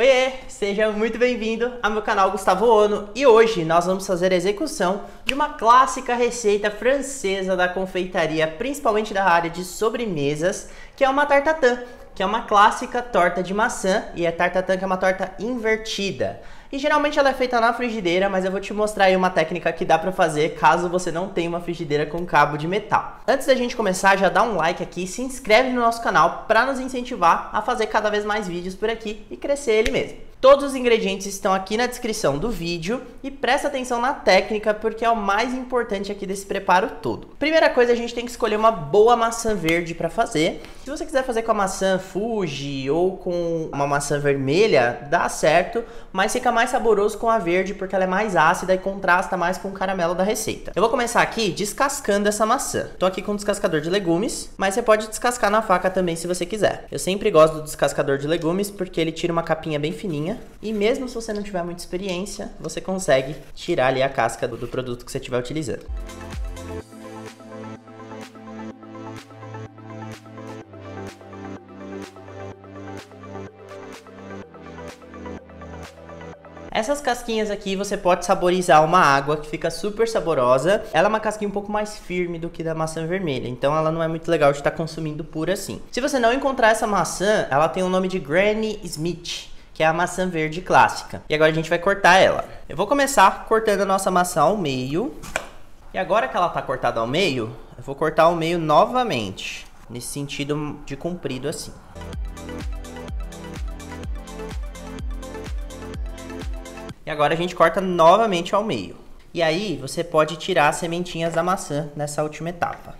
Oiê, seja muito bem-vindo ao meu canal Gustavo Ono e hoje nós vamos fazer a execução de uma clássica receita francesa da confeitaria, principalmente da área de sobremesas, que é uma tartatã, que é uma clássica torta de maçã e a tartatã que é uma torta invertida. E geralmente ela é feita na frigideira, mas eu vou te mostrar aí uma técnica que dá pra fazer caso você não tenha uma frigideira com cabo de metal. Antes da gente começar, já dá um like aqui, se inscreve no nosso canal para nos incentivar a fazer cada vez mais vídeos por aqui e crescer ele mesmo. Todos os ingredientes estão aqui na descrição do vídeo e presta atenção na técnica porque é o mais importante aqui desse preparo todo. Primeira coisa, a gente tem que escolher uma boa maçã verde para fazer. Se você quiser fazer com a maçã Fuji ou com uma maçã vermelha, dá certo, mas fica mais saboroso com a verde porque ela é mais ácida e contrasta mais com o caramelo da receita. Eu vou começar aqui descascando essa maçã. Tô aqui com um descascador de legumes, mas você pode descascar na faca também se você quiser. Eu sempre gosto do descascador de legumes porque ele tira uma capinha bem fininha e mesmo se você não tiver muita experiência, você consegue tirar ali a casca do, do produto que você estiver utilizando. Essas casquinhas aqui você pode saborizar uma água que fica super saborosa. Ela é uma casquinha um pouco mais firme do que da maçã vermelha, então ela não é muito legal de estar consumindo pura assim. Se você não encontrar essa maçã, ela tem o nome de Granny Smith que é a maçã verde clássica. E agora a gente vai cortar ela. Eu vou começar cortando a nossa maçã ao meio. E agora que ela está cortada ao meio, eu vou cortar ao meio novamente. Nesse sentido de comprido assim. Agora a gente corta novamente ao meio. E aí você pode tirar as sementinhas da maçã nessa última etapa.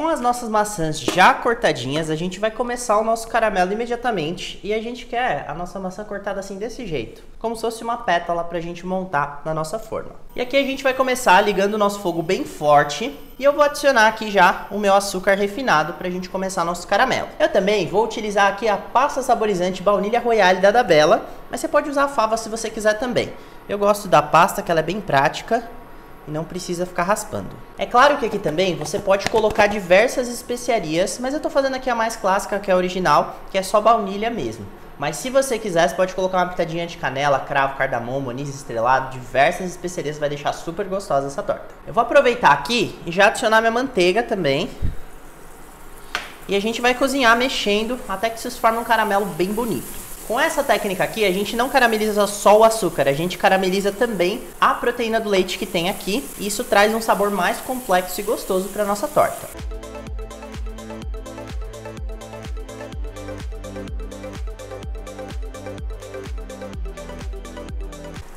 Com as nossas maçãs já cortadinhas, a gente vai começar o nosso caramelo imediatamente. E a gente quer a nossa maçã cortada assim desse jeito, como se fosse uma pétala para a gente montar na nossa forma. E aqui a gente vai começar ligando o nosso fogo bem forte. E eu vou adicionar aqui já o meu açúcar refinado para a gente começar nosso caramelo. Eu também vou utilizar aqui a pasta saborizante baunilha royale da Dabella, mas você pode usar a fava se você quiser também. Eu gosto da pasta, que ela é bem prática e não precisa ficar raspando. É claro que aqui também você pode colocar diversas especiarias, mas eu estou fazendo aqui a mais clássica, que é a original, que é só baunilha mesmo. Mas se você quiser, você pode colocar uma pitadinha de canela, cravo, cardamomo, anis estrelado, diversas especiarias, vai deixar super gostosa essa torta. Eu vou aproveitar aqui e já adicionar minha manteiga também. E a gente vai cozinhar mexendo até que se forme um caramelo bem bonito. Com essa técnica aqui, a gente não carameliza só o açúcar, a gente carameliza também a proteína do leite que tem aqui. E isso traz um sabor mais complexo e gostoso para nossa torta.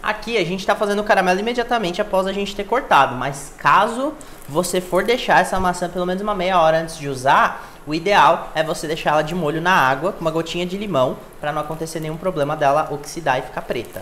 Aqui a gente está fazendo o caramelo imediatamente após a gente ter cortado, mas caso você for deixar essa maçã pelo menos uma meia hora antes de usar, o ideal é você deixar ela de molho na água com uma gotinha de limão para não acontecer nenhum problema dela oxidar e ficar preta.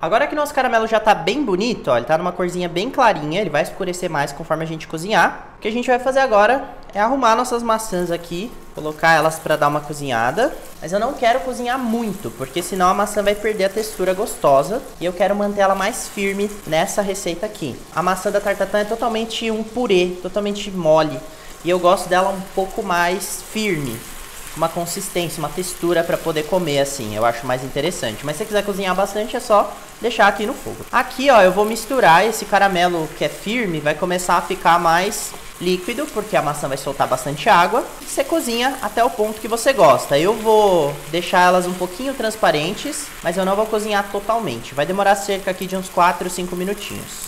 Agora que nosso caramelo já tá bem bonito, ó, ele tá numa corzinha bem clarinha, ele vai escurecer mais conforme a gente cozinhar. O que a gente vai fazer agora é arrumar nossas maçãs aqui, colocar elas para dar uma cozinhada. Mas eu não quero cozinhar muito, porque senão a maçã vai perder a textura gostosa e eu quero manter ela mais firme nessa receita aqui. A maçã da tartatã é totalmente um purê, totalmente mole, e eu gosto dela um pouco mais firme uma consistência, uma textura para poder comer assim. Eu acho mais interessante. Mas se você quiser cozinhar bastante, é só deixar aqui no fogo. Aqui, ó, eu vou misturar esse caramelo que é firme, vai começar a ficar mais líquido, porque a maçã vai soltar bastante água. Você cozinha até o ponto que você gosta. Eu vou deixar elas um pouquinho transparentes, mas eu não vou cozinhar totalmente. Vai demorar cerca aqui de uns 4, 5 minutinhos.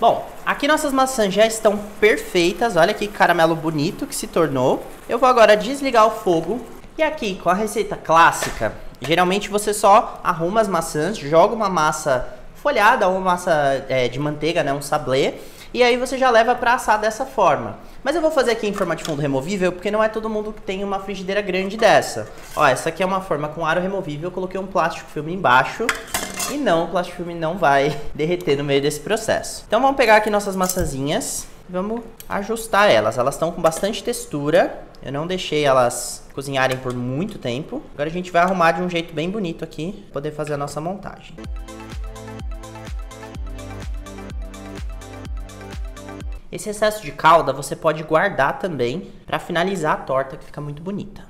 Bom, aqui nossas maçãs já estão perfeitas. Olha que caramelo bonito que se tornou. Eu vou agora desligar o fogo. E aqui, com a receita clássica, geralmente você só arruma as maçãs, joga uma massa folhada ou massa é, de manteiga, né, um sablé. E aí você já leva para assar dessa forma. Mas eu vou fazer aqui em forma de fundo removível, porque não é todo mundo que tem uma frigideira grande dessa. Ó, essa aqui é uma forma com aro removível, eu coloquei um plástico filme embaixo. E não, o plástico filme não vai derreter no meio desse processo. Então vamos pegar aqui nossas maçãzinhas e vamos ajustar elas. Elas estão com bastante textura, eu não deixei elas cozinharem por muito tempo. Agora a gente vai arrumar de um jeito bem bonito aqui, poder fazer a nossa montagem. Esse excesso de calda você pode guardar também para finalizar a torta que fica muito bonita.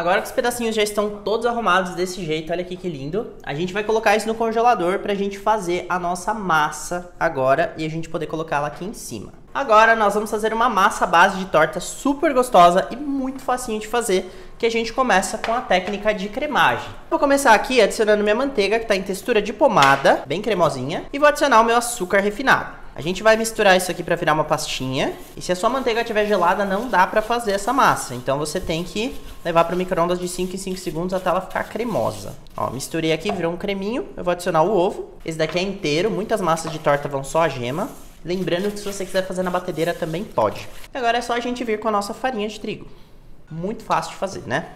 Agora que os pedacinhos já estão todos arrumados desse jeito, olha aqui que lindo. A gente vai colocar isso no congelador para a gente fazer a nossa massa agora e a gente poder colocá-la aqui em cima. Agora nós vamos fazer uma massa base de torta super gostosa e muito facinho de fazer, que a gente começa com a técnica de cremagem. Vou começar aqui adicionando minha manteiga, que está em textura de pomada, bem cremosinha, e vou adicionar o meu açúcar refinado. A gente vai misturar isso aqui para virar uma pastinha. E se a sua manteiga estiver gelada, não dá para fazer essa massa. Então você tem que levar para o micro-ondas de 5 em 5 segundos até ela ficar cremosa. Ó, misturei aqui, virou um creminho. Eu vou adicionar o ovo. Esse daqui é inteiro. Muitas massas de torta vão só a gema. Lembrando que se você quiser fazer na batedeira também pode. Agora é só a gente vir com a nossa farinha de trigo. Muito fácil de fazer, né?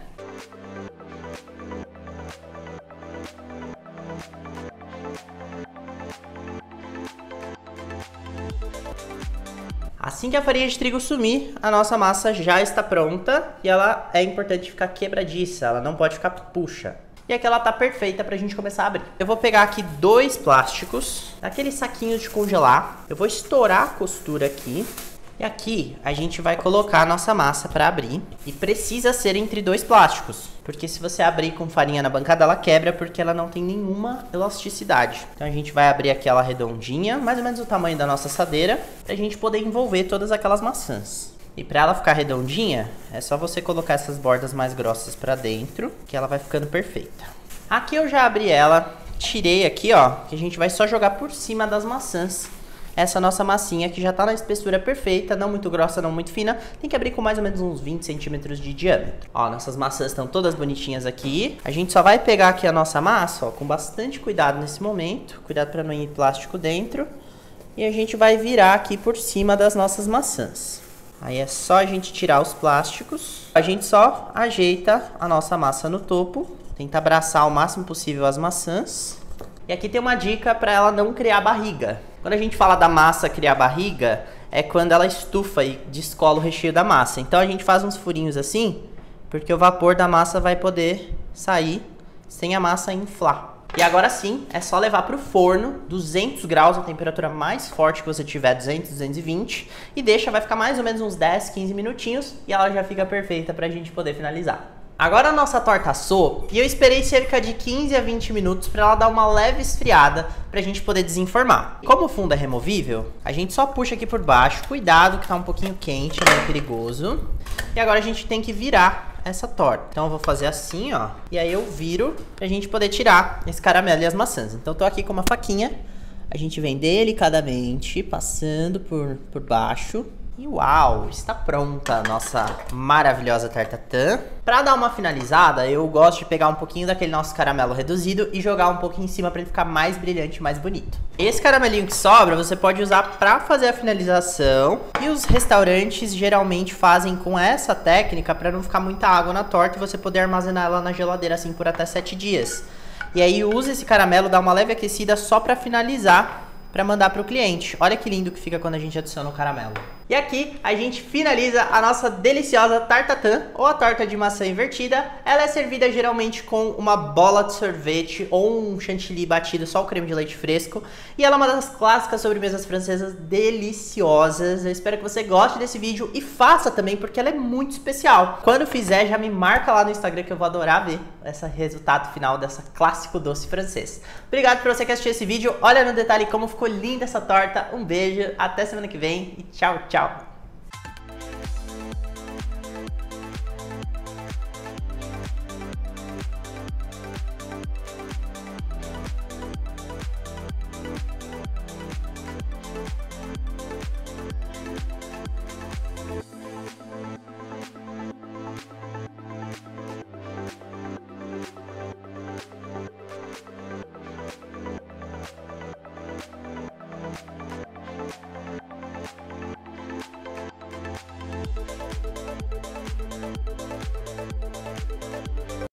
Assim que a farinha de trigo sumir, a nossa massa já está pronta e ela é importante ficar quebradiça, ela não pode ficar puxa. E aqui ela tá perfeita pra gente começar a abrir. Eu vou pegar aqui dois plásticos, aqueles saquinhos de congelar. Eu vou estourar a costura aqui. E aqui a gente vai colocar a nossa massa para abrir. E precisa ser entre dois plásticos. Porque se você abrir com farinha na bancada, ela quebra porque ela não tem nenhuma elasticidade. Então a gente vai abrir aqui ela redondinha, mais ou menos o tamanho da nossa assadeira, pra gente poder envolver todas aquelas maçãs. E para ela ficar redondinha, é só você colocar essas bordas mais grossas para dentro, que ela vai ficando perfeita. Aqui eu já abri ela, tirei aqui, ó, que a gente vai só jogar por cima das maçãs. Essa nossa massinha que já tá na espessura perfeita, não muito grossa, não muito fina, tem que abrir com mais ou menos uns 20 centímetros de diâmetro. Ó, nossas maçãs estão todas bonitinhas aqui. A gente só vai pegar aqui a nossa massa, ó, com bastante cuidado nesse momento. Cuidado para não ir plástico dentro. E a gente vai virar aqui por cima das nossas maçãs. Aí é só a gente tirar os plásticos. A gente só ajeita a nossa massa no topo. Tenta abraçar o máximo possível as maçãs. E aqui tem uma dica para ela não criar barriga. Quando a gente fala da massa criar barriga, é quando ela estufa e descola o recheio da massa. Então a gente faz uns furinhos assim, porque o vapor da massa vai poder sair sem a massa inflar. E agora sim, é só levar para o forno, 200 graus, a temperatura mais forte que você tiver, 200, 220, e deixa, vai ficar mais ou menos uns 10, 15 minutinhos e ela já fica perfeita para a gente poder finalizar. Agora a nossa torta assou e eu esperei cerca de 15 a 20 minutos para ela dar uma leve esfriada para a gente poder desenformar. Como o fundo é removível, a gente só puxa aqui por baixo, cuidado que tá um pouquinho quente, é perigoso. E agora a gente tem que virar essa torta. Então eu vou fazer assim, ó. E aí eu viro pra gente poder tirar esse caramelo e as maçãs. Então eu tô aqui com uma faquinha. A gente vem delicadamente passando por, por baixo e uau, está pronta a nossa maravilhosa tartatã. Para dar uma finalizada, eu gosto de pegar um pouquinho daquele nosso caramelo reduzido e jogar um pouquinho em cima para ele ficar mais brilhante e mais bonito. Esse caramelinho que sobra, você pode usar para fazer a finalização. E os restaurantes geralmente fazem com essa técnica para não ficar muita água na torta e você poder armazenar ela na geladeira assim por até 7 dias. E aí usa esse caramelo, dá uma leve aquecida só para finalizar para mandar para o cliente. Olha que lindo que fica quando a gente adiciona o caramelo. E aqui a gente finaliza a nossa deliciosa tartatã ou a torta de maçã invertida. Ela é servida geralmente com uma bola de sorvete ou um chantilly batido, só o creme de leite fresco. E ela é uma das clássicas sobremesas francesas deliciosas. Eu espero que você goste desse vídeo e faça também porque ela é muito especial. Quando fizer, já me marca lá no Instagram que eu vou adorar ver esse resultado final dessa clássico doce francês. Obrigado por você que assistiu esse vídeo. Olha no detalhe como ficou linda essa torta. Um beijo, até semana que vem e tchau, tchau. Ciao!